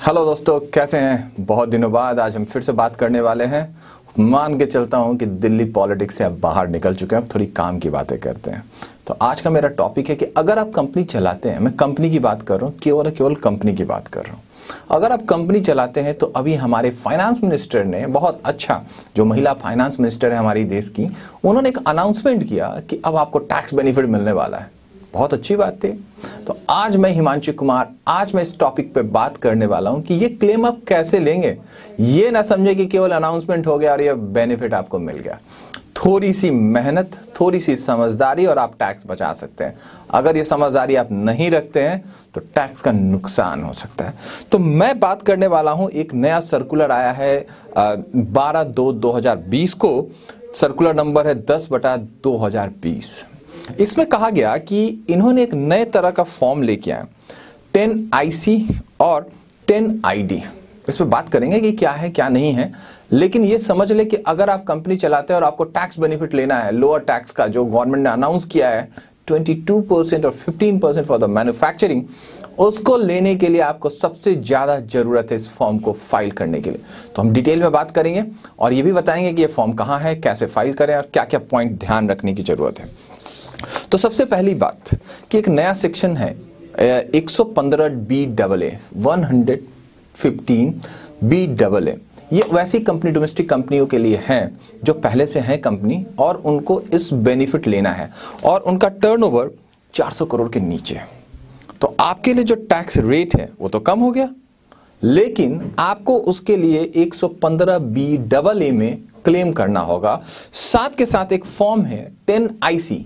Hello दोस्तों, कैसे हैं? बहुत दिनों बाद आज हम फिर से बात करने वाले हैं। मान के चलता हूँ कि दिल्ली पॉलिटिक्स से अब बाहर निकल चुके हैं, अब थोड़ी काम की बातें करते हैं। तो आज का मेरा टॉपिक है कि अगर आप कंपनी चलाते हैं, मैं कंपनी की बात कर रहा हूँ, केवल केवल कंपनी की बात कर रहा हूँ। अगर आप कंपनी चलाते हैं तो अभी हमारे फाइनेंस मिनिस्टर ने, बहुत अच्छा जो महिला फाइनेंस मिनिस्टर है हमारी देश की, उन्होंने एक अनाउंसमेंट किया कि अब आपको टैक्स बेनिफिट मिलने वाला है। बहुत अच्छी बात थी। तो आज मैं हिमांशु कुमार, आज मैं इस टॉपिक पे बात करने वाला हूँ कि ये क्लेम आप कैसे लेंगे? ये ना समझे कि केवल अनाउंसमेंट हो गया और ये बेनिफिट आपको मिल गया। थोड़ी सी मेहनत, थोड़ी सी समझदारी और आप टैक्स बचा सकते हैं। अगर ये समझदारी आप नहीं रखते हैं तो टैक्स का नुकसान हो सकता है। तो मैं बात करने वाला हूँ, एक नया सर्कुलर आया है बारह दो दो को। सर्कुलर नंबर है दस बटा दो हज़ार बीस। इसमें कहा गया कि इन्होंने एक नए तरह का फॉर्म लेके आए टेन आईसी और टेन आईडी इस पर बात करेंगे कि क्या है, क्या नहीं है। लेकिन ये समझ ले कि अगर आप कंपनी चलाते हैं और आपको टैक्स बेनिफिट लेना है लोअर टैक्स का जो गवर्नमेंट ने अनाउंस किया है 22 परसेंट और 15 परसेंट फॉर द मैन्युफैक्चरिंग उसको लेने के लिए आपको सबसे ज़्यादा ज़रूरत है इस फॉर्म को फ़ाइल करने के लिए। तो हम डिटेल में बात करेंगे और ये भी बताएँगे कि ये फॉर्म कहाँ है, कैसे फ़ाइल करें और क्या क्या पॉइंट ध्यान रखने की ज़रूरत है। तो सबसे पहली बात कि एक नया सेक्शन है 115 B double A one hundred fifteen B double A ये वैसी कंपनी, डोमेस्टिक कंपनियों के लिए हैं, जो पहले से हैं कंपनी, और उनको इस बेनिफिट लेना है, और उनका टर्नओवर 400 करोड़ के नीचे है। तो आपके लिए जो टैक्स रेट है, वो तो कम हो गया, लेकिन आपको उसके लिए 115 बी डबल ए में क्लेम करना होगा। साथ के साथ एक फॉर्म है 10 आईसी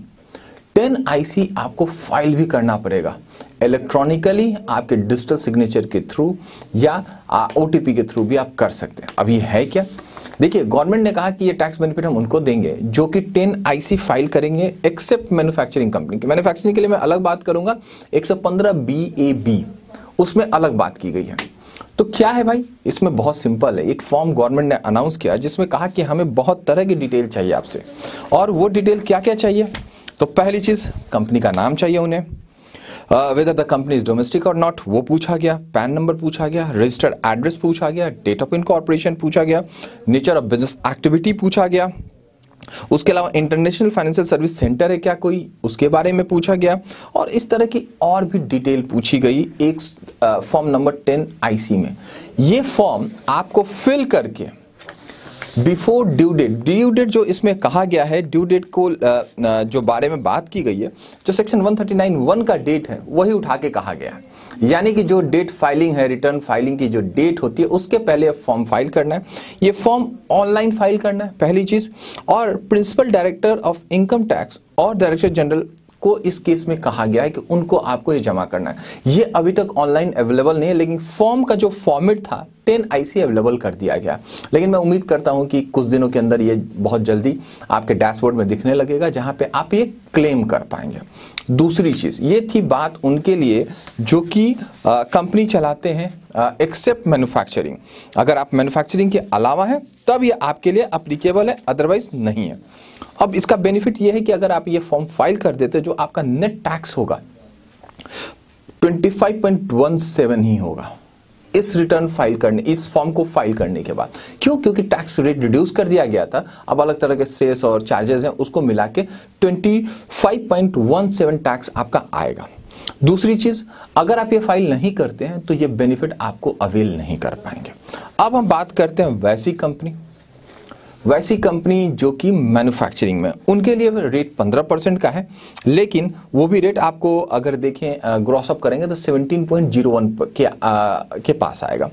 टेन आईसी आपको फ़ाइल भी करना पड़ेगा। इलेक्ट्रॉनिकली आपके डिजिटल सिग्नेचर के थ्रू या ओटीपी के थ्रू भी आप कर सकते हैं। अभी है क्या? देखिए गवर्नमेंट ने कहा कि ये टैक्स बेनिफिट हम उनको देंगे, जो कि 10 आईसी फ़ाइल करेंगे एक्सेप्ट मैन्युफैक्चरिंग कंपनी की। मैन्युफैक्चरिंग के लिए मैं अलग बात करूँगा। 115 बी ए बी उसमें अलग बात की गई है। तो क्या है भाई? इसमें बहुत सिंपल है। एक फॉर्म गवर्नमेंट ने अनाउंस किया, जिसमें कहा कि हमें बहुत तरह की डिटेल चाहिए आपसे। और वो डिटेल क्या क्या चाहिए? तो पहली चीज़ कंपनी का नाम चाहिए उन्हें। Whether the company is domestic और नॉट वो पूछा गया पैन नंबर पूछा गया रजिस्टर्ड एड्रेस पूछा गया डेट ऑफ़ इनकॉर्पोरेशन पूछा गया नेचर ऑफ़ बिज़नेस एक्टिविटी पूछा गया। उसके अलावा इंटरनेशनल फाइनेंशियल सर्विस सेंटर है क्या कोई? उसके बारे में पूछा गया। और इस तरह की और भी डिटेल पूछी गई एक फॉर्म नंबर टेन आईसी में। ये फॉर्म आपको फिल करके before due date due date जो इसमें कहा गया है ड्यू डेट को जो बारे में बात की गई है, जो सेक्शन 139 वन का डेट है, वही उठा के कहा गया है। यानी कि जो डेट फाइलिंग है रिटर्न फाइलिंग की जो डेट होती है, उसके पहले फॉर्म फ़ाइल करना है। ये फॉर्म ऑनलाइन फ़ाइल करना है, पहली चीज़। और principal director of income tax और डायरेक्टर जनरल को इस केस में कहा गया है कि उनको आपको ये जमा करना है। ये अभी तक ऑनलाइन अवेलेबल नहीं है, लेकिन फॉर्म का जो फॉर्मेट था टेन आईसी अवेलेबल कर दिया गया। लेकिन मैं उम्मीद करता हूँ कि कुछ दिनों के अंदर ये बहुत जल्दी आपके डैशबोर्ड में दिखने लगेगा, जहाँ पे आप ये क्लेम कर पाएँगे। दूसरी चीज़, ये थी बात उनके लिए जो कि कंपनी चलाते हैं एक्सेप्ट मैन्युफैक्चरिंग अगर आप मैन्युफैक्चरिंग के अलावा हैं, तब ये आपके लिए अप्लीकेबल है अदरवाइज़ नहीं है। अब इसका बेनिफिट ये है कि अगर आप ये फॉर्म फ़ाइल कर देते जो आपका नेट टैक्स होगा 25.17 ही होगा। इस रिटर्न फ़ाइल करने, इस फॉर्म को फ़ाइल करने के बाद। क्यों? क्योंकि टैक्स रेट रिड्यूस कर दिया गया था। अब अलग तरह के सेस और चार्जेस हैं, उसको मिला के 25.17 टैक्स आपका आएगा। दूसरी चीज़, अगर आप ये फ़ाइल नहीं करते हैं तो ये बेनिफिट आपको अवेल नहीं कर पाएँगे। अब हम बात करते हैं वैसी कंपनी वैसी कंपनी जो कि मैन्युफैक्चरिंग में उनके लिए रेट 15 परसेंट का है लेकिन वो भी रेट आपको अगर देखें ग्रॉस अप करेंगे तो 17.01 के आ, के पास आएगा।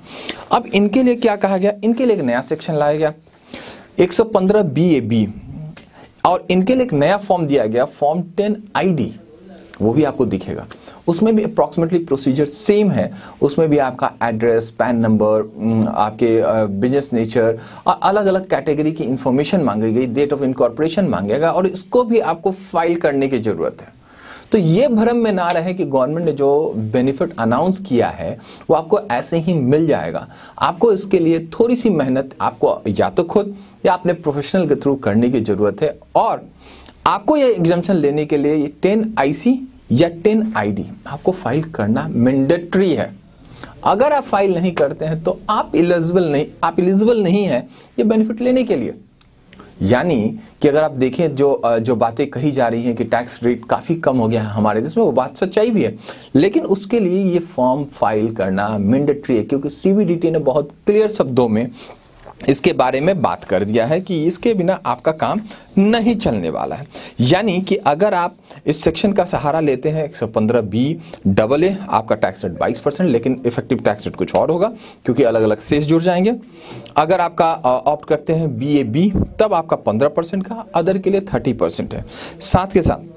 अब इनके लिए क्या कहा गया? इनके लिए एक नया सेक्शन लाया गया। 115 बी ए बी और इनके लिए एक नया फॉर्म दिया गया फॉर्म 10 आईडी वो भी आपको दिखेगा। उसमें भी अप्रॉक्सीमेटली प्रोसीजर सेम है। उसमें भी आपका एड्रेस पैन नंबर आपके बिज़नेस नेचर अलग अलग कैटेगरी की इंफॉर्मेशन मांगी गई डेट ऑफ़ इनकॉर्पोरेशन मांगेगा और इसको भी आपको फ़ाइल करने की ज़रूरत है। तो ये भ्रम में ना रहे कि गवर्नमेंट ने जो बेनिफिट अनाउंस किया है, वो आपको ऐसे ही मिल जाएगा। आपको इसके लिए थोड़ी सी मेहनत, आपको या तो खुद या अपने प्रोफेशनल के थ्रू करने की ज़रूरत है। और आपको ये एग्जामेशन लेने के लिए ये टेन आईसी या टेन आईडी, आपको फ़ाइल करना मैंडेटरी है। अगर आप फ़ाइल नहीं करते हैं तो आप इलिजिबल नहीं, आप इलिजिबल नहीं है ये बेनिफिट लेने के लिए। यानी कि अगर आप देखें जो जो बातें कही जा रही हैं कि टैक्स रेट काफ़ी कम हो गया है हमारे देश में, वो बात सच्चाई भी है। लेकिन उसके लिए ये फॉर्म फ़ाइल करना मैंडेटरी है, क्योंकि सीबीडीटी ने बहुत क्लियर शब्दों में इसके बारे में बात कर दिया है कि इसके बिना आपका काम नहीं चलने वाला है। यानी कि अगर आप इस सेक्शन का सहारा लेते हैं 115 बी डबल ए आपका टैक्स रेट 22 परसेंट, लेकिन इफ़ेक्टिव टैक्स रेट कुछ और होगा, क्योंकि अलग अलग सेस जुड़ जाएँगे। अगर आपका ऑप्ट करते हैं बी ए बी तब आपका 15 परसेंट का अदर के लिए 30 परसेंट है। साथ के साथ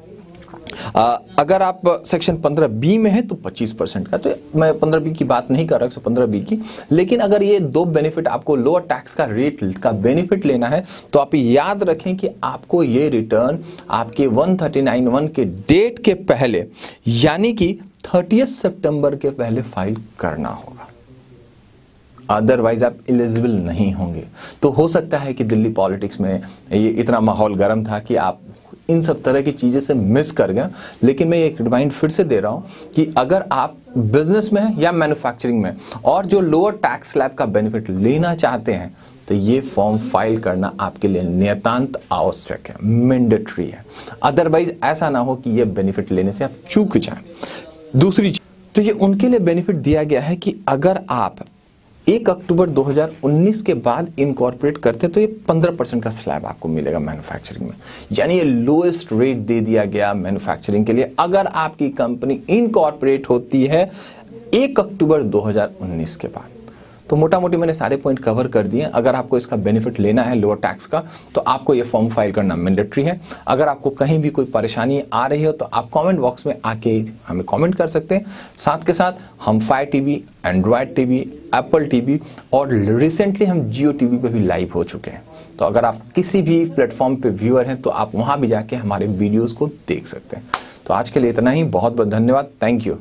अगर आप सेक्शन 15 बी में है तो 25 परसेंट का। तो मैं 15 बी की बात नहीं कर रहा पंद्रह बी की। लेकिन अगर ये दो बेनिफिट आपको लोअर टैक्स का रेट का बेनिफिट लेना है तो आप याद रखें कि आपको ये रिटर्न आपके 139.1 के डेट के पहले, यानी कि थर्टी सितंबर के पहले फ़ाइल करना होगा। अदरवाइज़ आप इलिजिबल नहीं होंगे। तो हो सकता है कि दिल्ली पॉलिटिक्स में ये इतना माहौल गर्म था कि आप इन सब तरह की चीज़ें से मिस कर गया। लेकिन मैं एक रिमाइंड फिर से दे रहा हूँ कि अगर आप बिज़नेस में या मैन्युफैक्चरिंग में और जो लोअर टैक्स स्लैब का बेनिफिट लेना चाहते हैं तो ये फॉर्म फ़ाइल करना आपके लिए नियतांत आवश्यक है मैंडेटरी है। अदरवाइज़ ऐसा ना हो कि ये बेनिफिट लेने से आप चूक जाए। दूसरी चीज़ तो ये उनके लिए बेनिफिट दिया गया है कि अगर आप एक अक्टूबर 2019 के बाद इनकॉर्पोरेट करते तो ये 15 परसेंट का स्लैब आपको मिलेगा मैन्युफैक्चरिंग में। यानी ये लोएस्ट रेट दे दिया गया मैन्युफैक्चरिंग के लिए। अगर आपकी कंपनी इनकॉर्पोरेट होती है एक अक्टूबर 2019 के बाद। तो मोटा मोटी मैंने सारे पॉइंट कवर कर दिए। अगर आपको इसका बेनिफिट लेना है लोअर टैक्स का तो आपको ये फॉर्म फ़ाइल करना मैंडेटरी है। अगर आपको कहीं भी कोई परेशानी आ रही हो तो आप कमेंट बॉक्स में आके हमें कमेंट कर सकते हैं। साथ के साथ हम Fire TV Android TV Apple TV और रिसेंटली हम जियो टीवी पे भी लाइव हो चुके हैं। तो अगर आप किसी भी प्लेटफॉर्म पे व्यूअर हैं तो आप वहाँ भी जाके हमारे वीडियोस को देख सकते हैं। तो आज के लिए इतना ही। बहुत बहुत धन्यवाद। Thank you